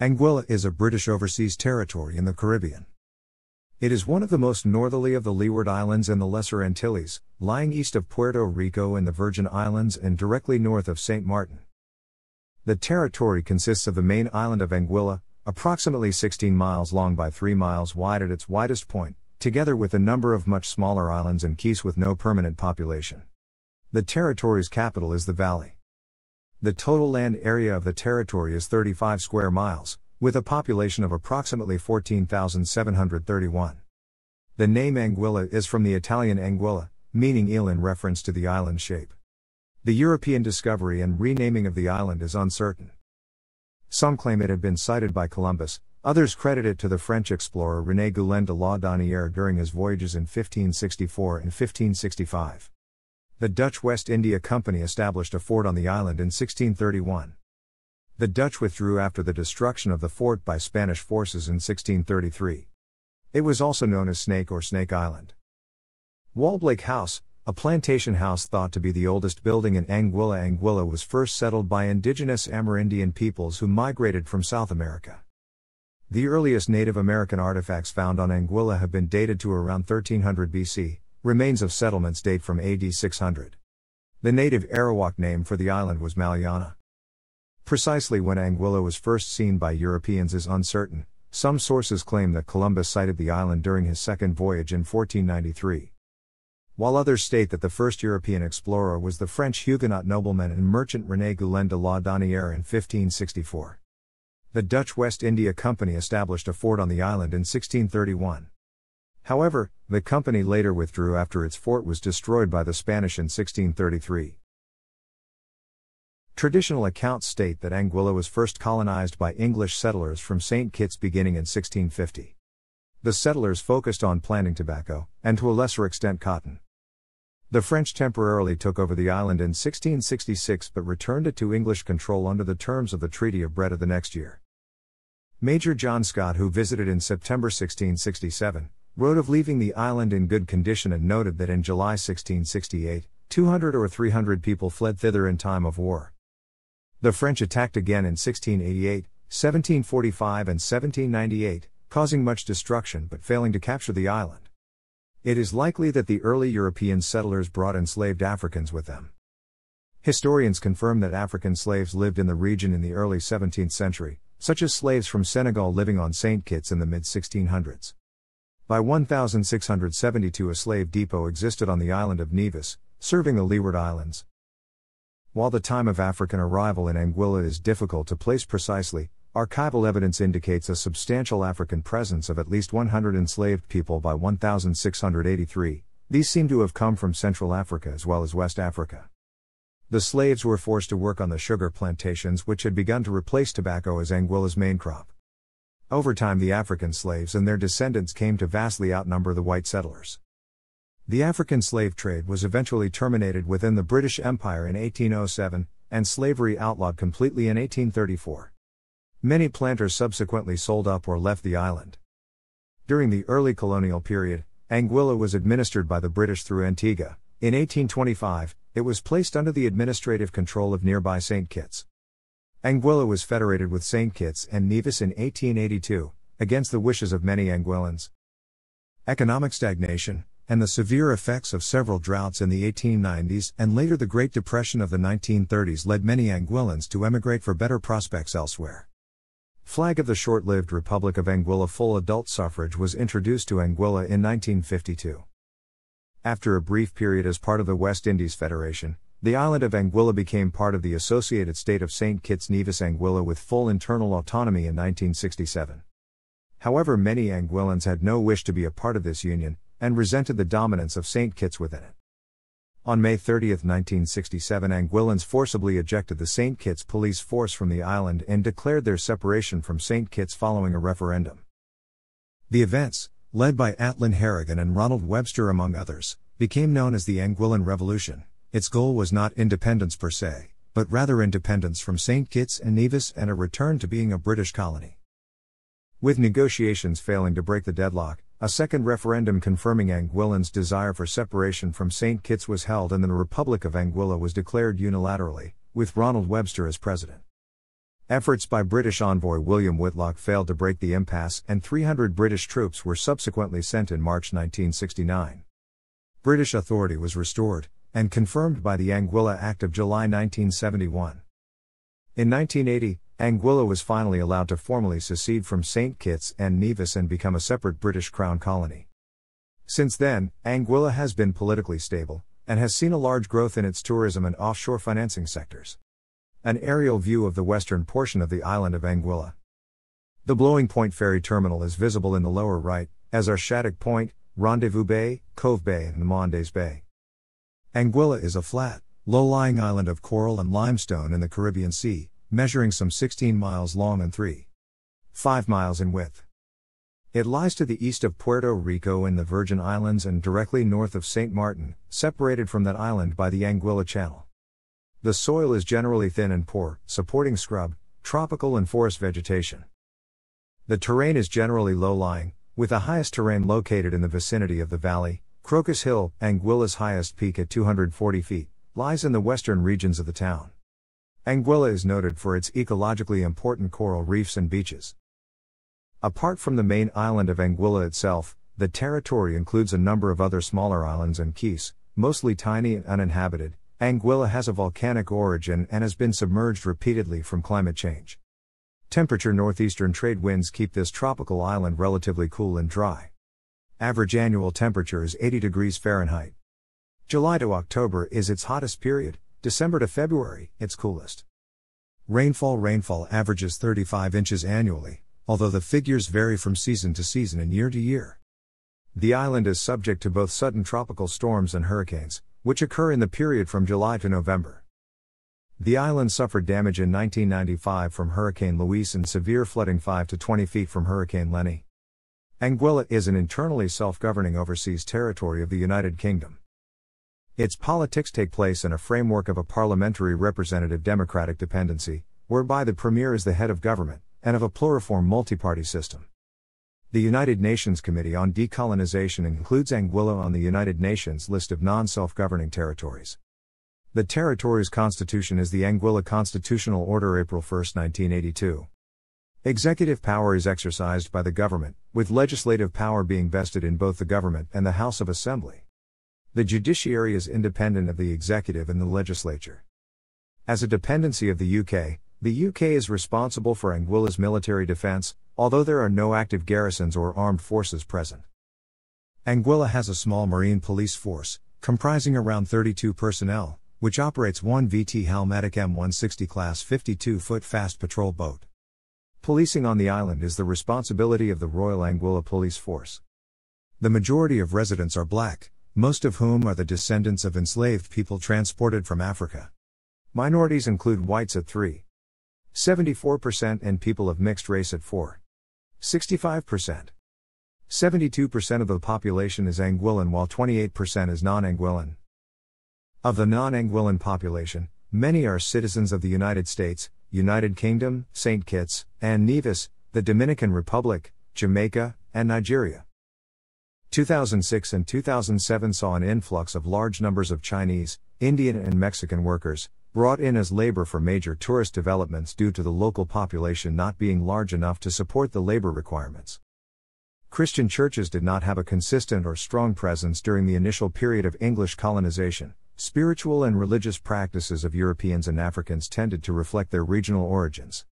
Anguilla is a British overseas territory in the Caribbean. It is one of the most northerly of the Leeward Islands in the Lesser Antilles, lying east of Puerto Rico and the Virgin Islands and directly north of St. Martin. The territory consists of the main island of Anguilla, approximately 16 miles long by 3 miles wide at its widest point, together with a number of much smaller islands and keys with no permanent population. The territory's capital is the valley. The total land area of the territory is 35 square miles, with a population of approximately 14,731. The name Anguilla is from the Italian anguilla, meaning eel in reference to the island shape. The European discovery and renaming of the island is uncertain. Some claim it had been sighted by Columbus, others credit it to the French explorer René Goulaine de Laudonnière during his voyages in 1564 and 1565. The Dutch West India Company established a fort on the island in 1631. The Dutch withdrew after the destruction of the fort by Spanish forces in 1633. It was also known as Snake or Snake Island. Walblake House, a plantation house thought to be the oldest building in Anguilla. Anguilla was first settled by indigenous Amerindian peoples who migrated from South America. The earliest Native American artifacts found on Anguilla have been dated to around 1300 BC, remains of settlements date from AD 600. The native Arawak name for the island was Malliouhana. Precisely when Anguilla was first seen by Europeans is uncertain. Some sources claim that Columbus sighted the island during his second voyage in 1493. While others state that the first European explorer was the French Huguenot nobleman and merchant René Goulaine de Laudonnière in 1564. The Dutch West India Company established a fort on the island in 1631. However, the company later withdrew after its fort was destroyed by the Spanish in 1633. Traditional accounts state that Anguilla was first colonized by English settlers from St. Kitts beginning in 1650. The settlers focused on planting tobacco, and to a lesser extent cotton. The French temporarily took over the island in 1666 but returned it to English control under the terms of the Treaty of Breda the next year. Major John Scott, who visited in September 1667, wrote of leaving the island in good condition and noted that in July 1668, 200 or 300 people fled thither in time of war. The French attacked again in 1688, 1745, and 1798, causing much destruction but failing to capture the island. It is likely that the early European settlers brought enslaved Africans with them. Historians confirm that African slaves lived in the region in the early 17th century, such as slaves from Senegal living on St. Kitts in the mid 1600s. By 1672, a slave depot existed on the island of Nevis, serving the Leeward Islands. While the time of African arrival in Anguilla is difficult to place precisely, archival evidence indicates a substantial African presence of at least 100 enslaved people by 1683. These seem to have come from Central Africa as well as West Africa. The slaves were forced to work on the sugar plantations which had begun to replace tobacco as Anguilla's main crop. Over time, the African slaves and their descendants came to vastly outnumber the white settlers. The African slave trade was eventually terminated within the British Empire in 1807, and slavery outlawed completely in 1834. Many planters subsequently sold up or left the island. During the early colonial period, Anguilla was administered by the British through Antigua. In 1825, it was placed under the administrative control of nearby St. Kitts. Anguilla was federated with St. Kitts and Nevis in 1882, against the wishes of many Anguillans. Economic stagnation, and the severe effects of several droughts in the 1890s and later the Great Depression of the 1930s led many Anguillans to emigrate for better prospects elsewhere. Flag of the short lived Republic of Anguilla Full adult suffrage was introduced to Anguilla in 1952. After a brief period as part of the West Indies Federation, the island of Anguilla became part of the Associated State of St. Kitts Nevis Anguilla with full internal autonomy in 1967. However, many Anguillans had no wish to be a part of this union, and resented the dominance of St. Kitts within it. On May 30, 1967, Anguillans forcibly ejected the St. Kitts police force from the island and declared their separation from St. Kitts following a referendum. The events, led by Atlin Harrigan and Ronald Webster among others, became known as the Anguillan Revolution. Its goal was not independence per se, but rather independence from St. Kitts and Nevis and a return to being a British colony. With negotiations failing to break the deadlock, a second referendum confirming Anguillan's desire for separation from St. Kitts was held and the Republic of Anguilla was declared unilaterally, with Ronald Webster as president. Efforts by British envoy William Whitlock failed to break the impasse, and 300 British troops were subsequently sent in March 1969. British authority was restored, and confirmed by the Anguilla Act of July 1971. In 1980, Anguilla was finally allowed to formally secede from St. Kitts and Nevis and become a separate British Crown colony. Since then, Anguilla has been politically stable, and has seen a large growth in its tourism and offshore financing sectors. An aerial view of the western portion of the island of Anguilla. The Blowing Point ferry terminal is visible in the lower right, as are Shattuck Point, Rendezvous Bay, Cove Bay, and Maundays Bay. Anguilla is a flat, low lying island of coral and limestone in the Caribbean Sea, measuring some 16 miles long and 3. 5 miles in width. It lies to the east of Puerto Rico in the Virgin Islands and directly north of St. Martin, separated from that island by the Anguilla Channel. The soil is generally thin and poor, supporting scrub, tropical and forest vegetation. The terrain is generally low lying, with the highest terrain located in the vicinity of the valley. Crocus Hill, Anguilla's highest peak at 240 feet, lies in the western regions of the town. Anguilla is noted for its ecologically important coral reefs and beaches. Apart from the main island of Anguilla itself, the territory includes a number of other smaller islands and keys, mostly tiny and uninhabited, Anguilla has a volcanic origin and has been submerged repeatedly from climate change. Temperature northeastern trade winds keep this tropical island relatively cool and dry. Average annual temperature is 80 degrees Fahrenheit. July to October is its hottest period, December to February, its coolest. Rainfall rainfall averages 35 inches annually, although the figures vary from season to season and year to year. The island is subject to both sudden tropical storms and hurricanes, which occur in the period from July to November. The island suffered damage in 1995 from Hurricane Luis and severe flooding 5 to 20 feet from Hurricane Lenny. Anguilla is an internally self governing overseas territory of the United Kingdom. Its politics take place in a framework of a parliamentary representative democratic dependency, whereby the premier is the head of government, and of a pluriform multi-party system. The United Nations Committee on Decolonization includes Anguilla on the United Nations list of non self governing territories. The territory's constitution is the Anguilla Constitutional Order, April 1, 1982. Executive power is exercised by the government, with legislative power being vested in both the government and the House of Assembly. The judiciary is independent of the executive and the legislature. As a dependency of the UK, the UK is responsible for Anguilla's military defence, although there are no active garrisons or armed forces present. Anguilla has a small marine police force, comprising around 32 personnel, which operates one VT Halmatic M160 class 52 foot fast patrol boat. Policing on the island is the responsibility of the Royal Anguilla Police Force. The majority of residents are black, most of whom are the descendants of enslaved people transported from Africa. Minorities include whites at 3. 74% and people of mixed race at 4. 65%. 72% of the population is Anguillan while 28% is non Anguillan. Of the non Anguillan population, many are citizens of the United States, United Kingdom, St. Kitts, and Nevis, the Dominican Republic, Jamaica, and Nigeria. 2006 and 2007 saw an influx of large numbers of Chinese, Indian, and Mexican workers, brought in as labor for major tourist developments due to the local population not being large enough to support the labor requirements. Christian churches did not have a consistent or strong presence during the initial period of English colonization. Spiritual and religious practices of Europeans and Africans tended to reflect their regional origins.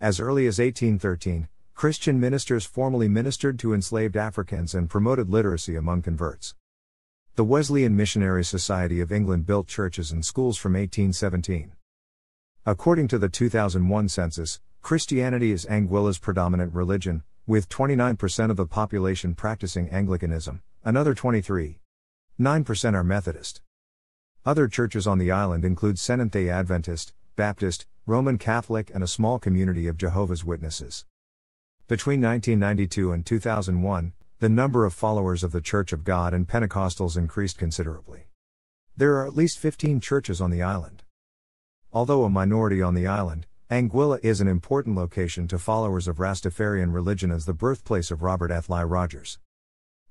As early as 1813, Christian ministers formally ministered to enslaved Africans and promoted literacy among converts. The Wesleyan Missionary Society of England built churches and schools from 1817. According to the 2001 census, Christianity is Anguilla's predominant religion, with 29% of the population practicing Anglicanism, another 23. 9% are Methodist. Other churches on the island include Seventh day Adventist, Baptist, Roman Catholic, and a small community of Jehovah's Witnesses. Between 1992 and 2001, the number of followers of the Church of God and Pentecostals increased considerably. There are at least 15 churches on the island. Although a minority on the island, Anguilla is an important location to followers of Rastafarian religion as the birthplace of Robert Athlyi Rogers.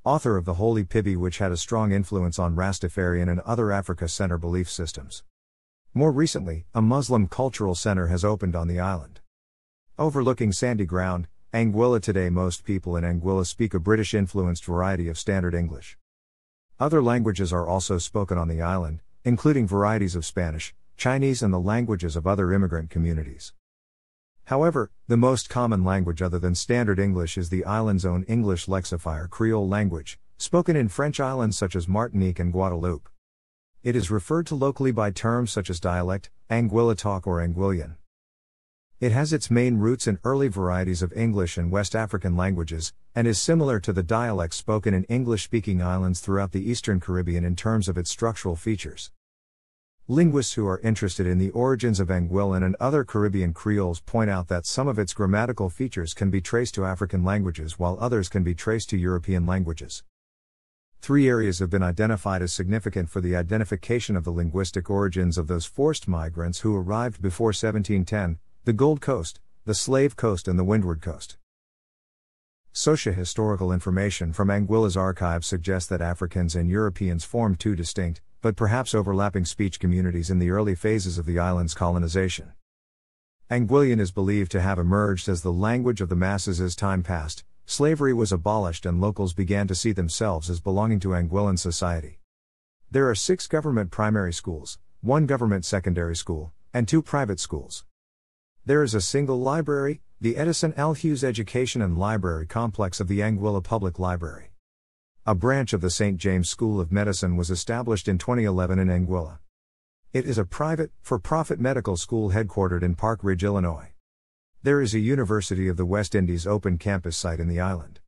Author of the Holy Piby, which had a strong influence on Rastafarian and other Africa Center belief systems. More recently, a Muslim cultural center has opened on the island. Overlooking sandy ground, Anguilla today most people in Anguilla speak a British influenced variety of Standard English. Other languages are also spoken on the island, including varieties of Spanish, Chinese, and the languages of other immigrant communities. However, the most common language other than Standard English is the island's own English lexifier Creole language, spoken in French islands such as Martinique and Guadeloupe. It is referred to locally by terms such as dialect, Anguilla talk, or Anguillian. It has its main roots in early varieties of English and West African languages, and is similar to the dialects spoken in English speaking islands throughout the Eastern Caribbean in terms of its structural features. Linguists who are interested in the origins of Anguillan and other Caribbean Creoles point out that some of its grammatical features can be traced to African languages while others can be traced to European languages. Three areas have been identified as significant for the identification of the linguistic origins of those forced migrants who arrived before 1710 the Gold Coast, the Slave Coast, and the Windward Coast. Socio-historical information from Anguilla's archives suggests that Africans and Europeans formed two distinct, but perhaps overlapping speech communities in the early phases of the island's colonization. Anguillian is believed to have emerged as the language of the masses as time passed, slavery was abolished and locals began to see themselves as belonging to Anguillan society. There are six government primary schools, one government secondary school, and two private schools. There is a single library, the Edison L. Hughes Education and Library Complex of the Anguilla Public Library. A branch of the St. James School of Medicine was established in 2011 in Anguilla. It is a private, for profit medical school headquartered in Park Ridge, Illinois. There is a University of the West Indies open campus site in the island.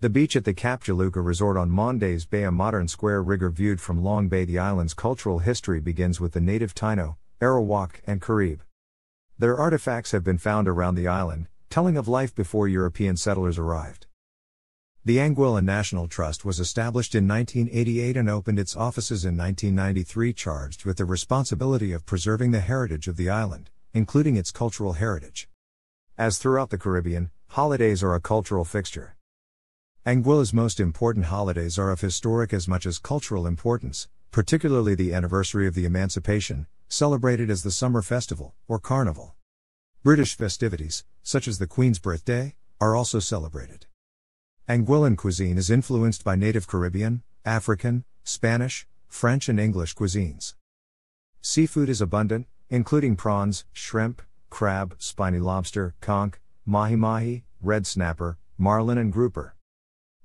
The beach at the Cap Juluca Resort on Maundays Bay, a modern square rigger viewed from Long Bay. The island's cultural history begins with the native Taino, Arawak, and Carib. Their artifacts have been found around the island, telling of life before European settlers arrived. The Anguilla National Trust was established in 1988 and opened its offices in 1993, charged with the responsibility of preserving the heritage of the island, including its cultural heritage. As throughout the Caribbean, holidays are a cultural fixture. Anguilla's most important holidays are of historic as much as cultural importance, particularly the anniversary of the Emancipation, celebrated as the Summer Festival, or Carnival. British festivities, such as the Queen's Birthday, are also celebrated. Anguillan cuisine is influenced by native Caribbean, African, Spanish, French, and English cuisines. Seafood is abundant, including prawns, shrimp, crab, spiny lobster, conch, mahi mahi, red snapper, marlin, and grouper.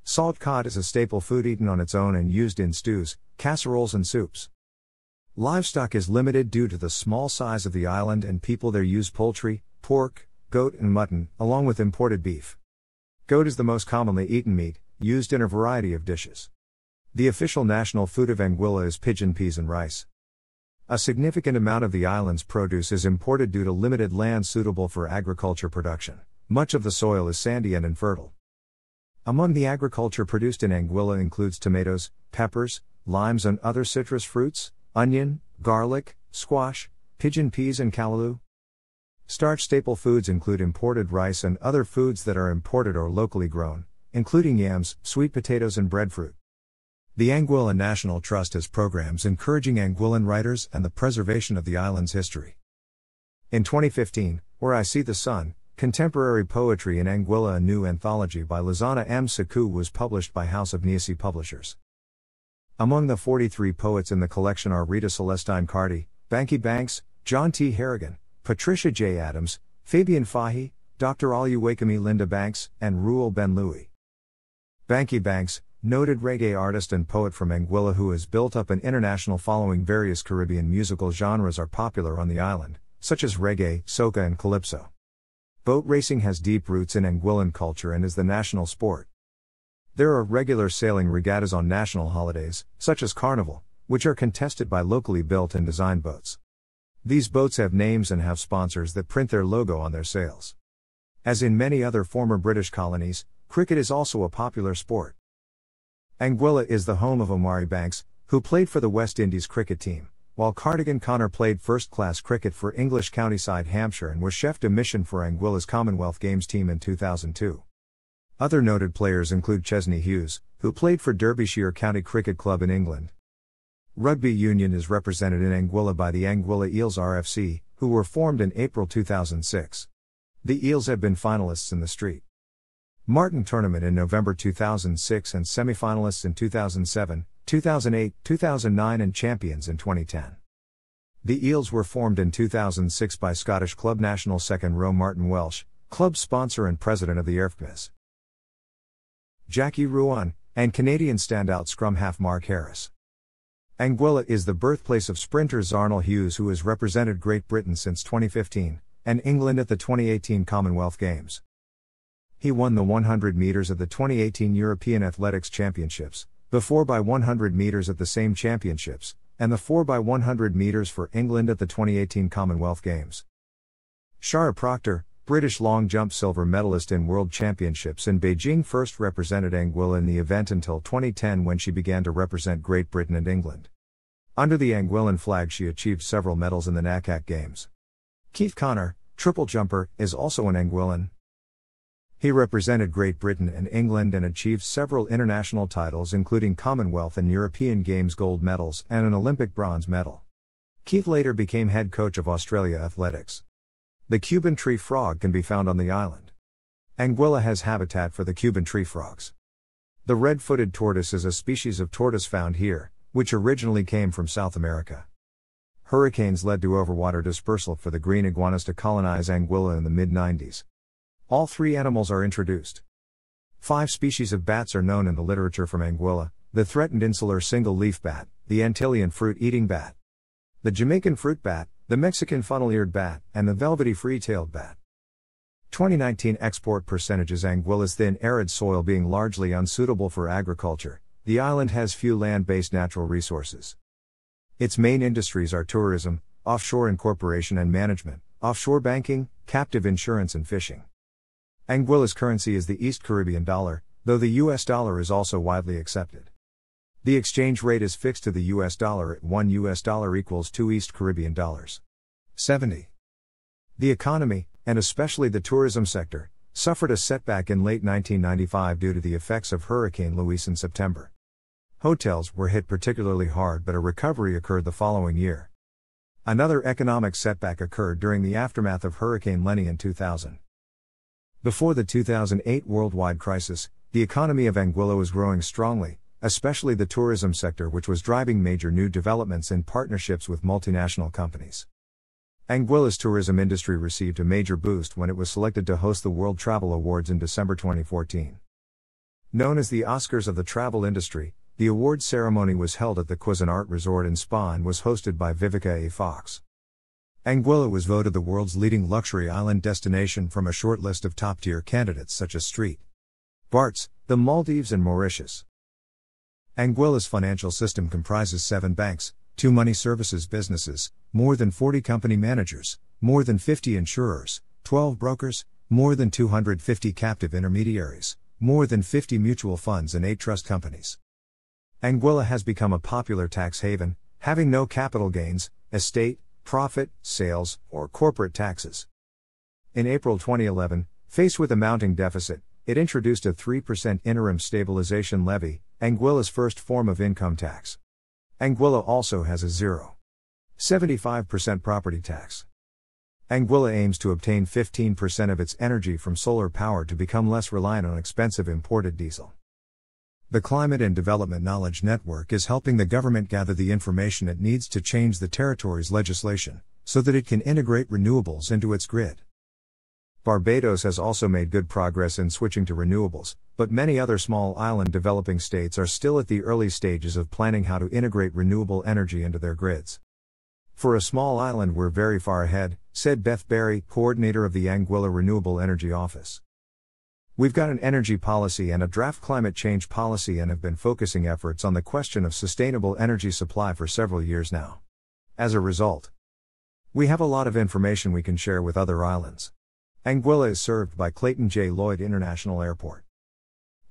Salt cod is a staple food eaten on its own and used in stews, casseroles, and soups. Livestock is limited due to the small size of the island and people there use poultry, pork, goat, and mutton, along with imported beef. Goat is the most commonly eaten meat, used in a variety of dishes. The official national food of Anguilla is pigeon peas and rice. A significant amount of the island's produce is imported due to limited land suitable for agriculture production. Much of the soil is sandy and infertile. Among the agriculture produced in Anguilla includes tomatoes, peppers, limes, and other citrus fruits, onion, garlic, squash, pigeon peas, and callaloo. Starch staple foods include imported rice and other foods that are imported or locally grown, including yams, sweet potatoes, and breadfruit. The Anguilla National Trust has programs encouraging Anguillan writers and the preservation of the island's history. In 2015, Where I See the Sun, Contemporary Poetry in Anguilla, a new anthology by Lasana M. Sekou was published by House of Nehesi Publishers. Among the 43 poets in the collection are Rita Celestine Carty, Banky Banks, John T. Harrigan, Patricia J. Adams, Fabian Fahie, Dr. Oluwakemi Linda Banks, and Ruel Ben Louis. Banky Banks, noted reggae artist and poet from Anguilla who has built up an international following, various Caribbean musical genres are popular on the island, such as reggae, soca, and calypso. Boat racing has deep roots in Anguillan culture and is the national sport. There are regular sailing regattas on national holidays, such as Carnival, which are contested by locally built and designed boats. These boats have names and have sponsors that print their logo on their sails. As in many other former British colonies, cricket is also a popular sport. Anguilla is the home of Omari Banks, who played for the West Indies cricket team, while Cardigan Connor played first class cricket for English Countyside, Hampshire, and was chef de mission for Anguilla's Commonwealth Games team in 2002. Other noted players include Chesney Hughes, who played for Derbyshire County Cricket Club in England. Rugby union is represented in Anguilla by the Anguilla Eels RFC, who were formed in April 2006. The Eels have been finalists in the Street Martin tournament in November 2006 and semi-finalists in 2007, 2008, 2009 and champions in 2010. The Eels were formed in 2006 by Scottish club national second row Martin Welsh, club sponsor and president of the ERFCMIS. Jackie Ruan, and Canadian standout scrum half Mark Harris. Anguilla is the birthplace of sprinter Zharnel Hughes who has represented Great Britain since 2015, and England at the 2018 Commonwealth Games. He won the 100 meters at the 2018 European Athletics Championships, the 4x100 meters at the same championships, and the 4x100 meters for England at the 2018 Commonwealth Games. Shara Proctor, British long jump silver medalist in World Championships in Beijing, first represented Anguilla in the event until 2010 when she began to represent Great Britain and England. Under the Anguillan flag, she achieved several medals in the NACAC Games. Keith Connor, triple jumper, is also an Anguillan. He represented Great Britain and England and achieved several international titles, including Commonwealth and European Games gold medals and an Olympic bronze medal. Keith later became head coach of Australia Athletics. The Cuban tree frog can be found on the island. Anguilla has habitat for the Cuban tree frogs. The red footed tortoise is a species of tortoise found here, which originally came from South America. Hurricanes led to overwater dispersal for the green iguanas to colonize Anguilla in the mid 90s. All three animals are introduced. Five species of bats are known in the literature from Anguilla the threatened insular single leaf bat, the Antillean fruit eating bat, the Jamaican fruit bat, the Mexican funnel eared bat, and the velvety free tailed bat. 2019 export percentages Anguilla's thin arid soil being largely unsuitable for agriculture, the island has few land based natural resources. Its main industries are tourism, offshore incorporation and management, offshore banking, captive insurance, and fishing. Anguilla's currency is the East Caribbean dollar, though the US dollar is also widely accepted. The exchange rate is fixed to the US dollar at 1 US dollar equals 2 East Caribbean dollars. 70. The economy, and especially the tourism sector, suffered a setback in late 1995 due to the effects of Hurricane Luis in September. Hotels were hit particularly hard, but a recovery occurred the following year. Another economic setback occurred during the aftermath of Hurricane Lenny in 2000. Before the 2008 worldwide crisis, the economy of Anguilla was growing strongly, especially the tourism sector, which was driving major new developments in partnerships with multinational companies. Anguilla's tourism industry received a major boost when it was selected to host the World Travel Awards in December 2014. Known as the Oscars of the travel industry, the awards ceremony was held at the Cuisinart Resort in Spa and was hosted by Vivica A. Fox. Anguilla was voted the world's leading luxury island destination from a short list of top tier candidates such as Street, Barts, the Maldives, and Mauritius. Anguilla's financial system comprises seven banks, two money services businesses, more than 40 company managers, more than 50 insurers, 12 brokers, more than 250 captive intermediaries, more than 50 mutual funds, and 8 trust companies. Anguilla has become a popular tax haven, having no capital gains, estate, profit, sales, or corporate taxes. In April 2011, faced with a mounting deficit, it introduced a 3% interim stabilization levy, Anguilla's first form of income tax. Anguilla also has a 0.75% property tax. Anguilla aims to obtain 15% of its energy from solar power to become less reliant on expensive imported diesel. The Climate and Development Knowledge Network is helping the government gather the information it needs to change the territory's legislation, so that it can integrate renewables into its grid. Barbados has also made good progress in switching to renewables, but many other small island developing states are still at the early stages of planning how to integrate renewable energy into their grids. For a small island, we're very far ahead, said Beth Berry, coordinator of the Anguilla Renewable Energy Office. We've got an energy policy and a draft climate change policy and have been focusing efforts on the question of sustainable energy supply for several years now. As a result, we have a lot of information we can share with other islands. Anguilla is served by Clayton J. Lloyd International Airport.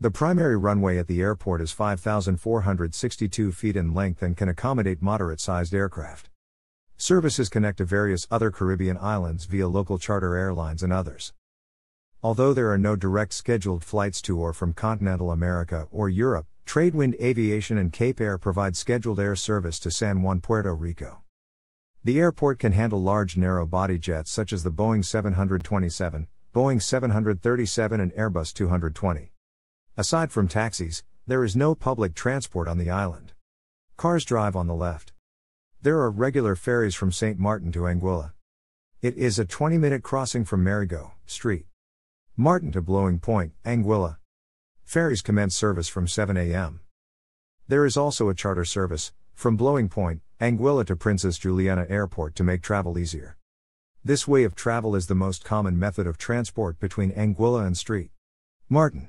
The primary runway at the airport is 5,462 feet in length and can accommodate moderate sized aircraft. Services connect to various other Caribbean islands via local charter airlines and others. Although there are no direct scheduled flights to or from continental America or Europe, Tradewind Aviation and Cape Air provide scheduled air service to San Juan, Puerto Rico. The airport can handle large narrow body jets such as the Boeing 727, Boeing 737, and Airbus 220. Aside from taxis, there is no public transport on the island. Cars drive on the left. There are regular ferries from St. Martin to Anguilla. It is a 20 minute crossing from Marigot Street. Martin to Blowing Point, Anguilla. Ferries commence service from 7 a.m. There is also a charter service, from Blowing Point, Anguilla to Princess Juliana Airport to make travel easier. This way of travel is the most common method of transport between Anguilla and Street. Martin.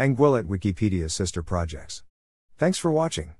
Anguilla at Wikipedia Sister Projects. Thanks for watching.